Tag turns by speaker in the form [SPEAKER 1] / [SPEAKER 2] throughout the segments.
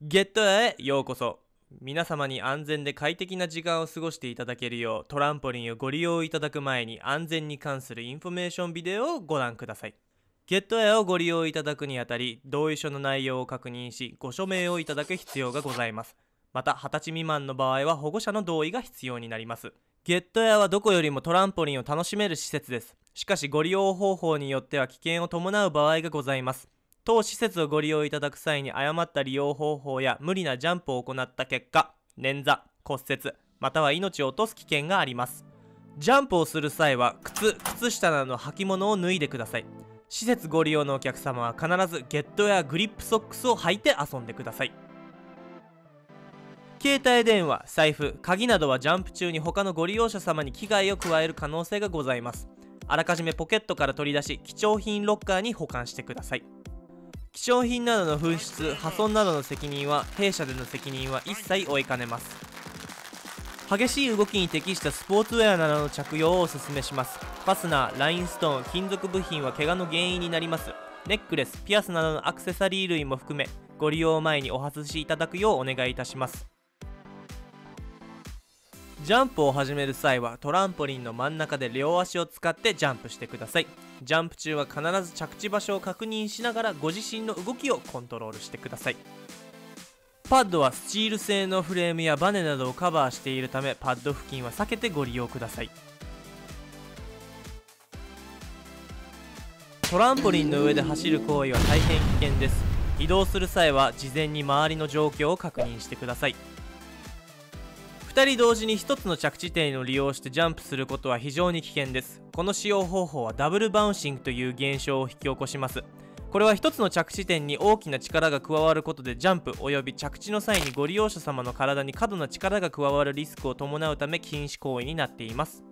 [SPEAKER 1] Get Air へようこそ。皆様に安全で快適な時間を過ごしていただけるようトランポリンをご利用いただく前に安全に関するインフォメーションビデオをご覧ください。 Get Air をご利用いただくにあたり同意書の内容を確認しご署名をいただく必要がございます。また20歳未満の場合は保護者の同意が必要になります。 Get Air はどこよりもトランポリンを楽しめる施設です。しかしご利用方法によっては危険を伴う場合がございます。当施設をご利用いただく際に誤った利用方法や無理なジャンプを行った結果捻挫骨折または命を落とす危険があります。ジャンプをする際は靴靴下などの履物を脱いでください。施設ご利用のお客様は必ずゲットやグリップソックスを履いて遊んでください。携帯電話財布鍵などはジャンプ中に他のご利用者様に危害を加える可能性がございます。あらかじめポケットから取り出し貴重品ロッカーに保管してください。希少品などの紛失破損などの責任は弊社での責任は一切負いかねます。激しい動きに適したスポーツウェアなどの着用をお勧めします。ファスナーラインストーン金属部品は怪我の原因になります。ネックレスピアスなどのアクセサリー類も含めご利用前にお外しいただくようお願いいたします。ジャンプを始める際はトランポリンの真ん中で両足を使ってジャンプしてください。ジャンプ中は必ず着地場所を確認しながらご自身の動きをコントロールしてください。パッドはスチール製のフレームやバネなどをカバーしているためパッド付近は避けてご利用ください。トランポリンの上で走る行為は大変危険です。移動する際は事前に周りの状況を確認してください。2人同時に1つの着地点を利用してジャンプすることは非常に危険です。この使用方法はダブルバウンシングという現象を引き起こします。これは1つの着地点に大きな力が加わることでジャンプおよび着地の際にご利用者様の体に過度な力が加わるリスクを伴うため禁止行為になっています。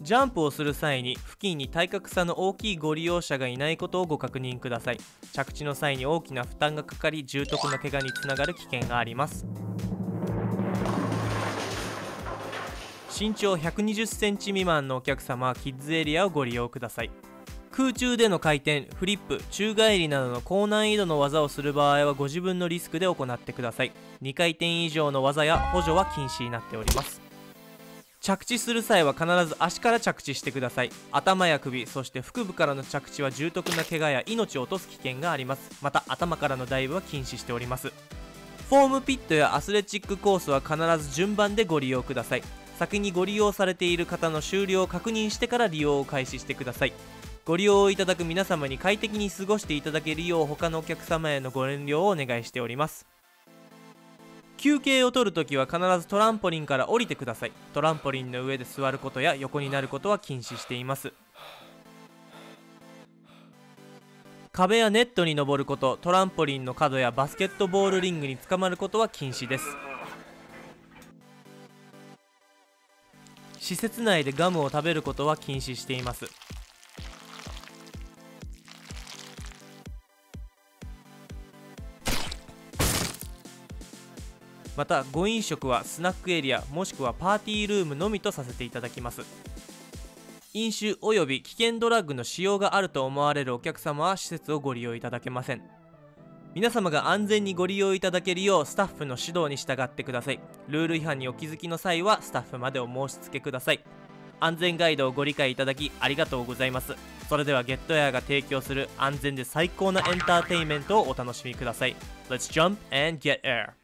[SPEAKER 1] ジャンプをする際に付近に体格差の大きいご利用者がいないことをご確認ください。着地の際に大きな負担がかかり重篤な怪我につながる危険があります。身長120センチ未満のお客様はキッズエリアをご利用ください。空中での回転フリップ宙返りなどの高難易度の技をする場合はご自分のリスクで行ってください。2回転以上の技や補助は禁止になっております。着地する際は必ず足から着地してください。頭や首そして腹部からの着地は重篤な怪我や命を落とす危険があります。また頭からのダイブは禁止しております。フォームピットやアスレチックコースは必ず順番でご利用ください。先にご利用されている方の終了を確認してから利用を開始してください。ご利用いただく皆様に快適に過ごしていただけるよう他のお客様へのご遠慮をお願いしております。休憩を取るときは必ずトランポリンから降りてください。トランポリンの上で座ることや横になることは禁止しています。壁やネットに登ることトランポリンの角やバスケットボールリングにつかまることは禁止です。施設内でガムを食べることは禁止しています。またご飲食はスナックエリアもしくはパーティールームのみとさせていただきます。飲酒及び危険ドラッグの使用があると思われるお客様は施設をご利用いただけません。皆様が安全にご利用いただけるようスタッフの指導に従ってください。ルール違反にお気づきの際はスタッフまでお申し付けください。安全ガイドをご理解いただきありがとうございます。それではゲットエアが提供する安全で最高なエンターテインメントをお楽しみください。Let's jump and get air.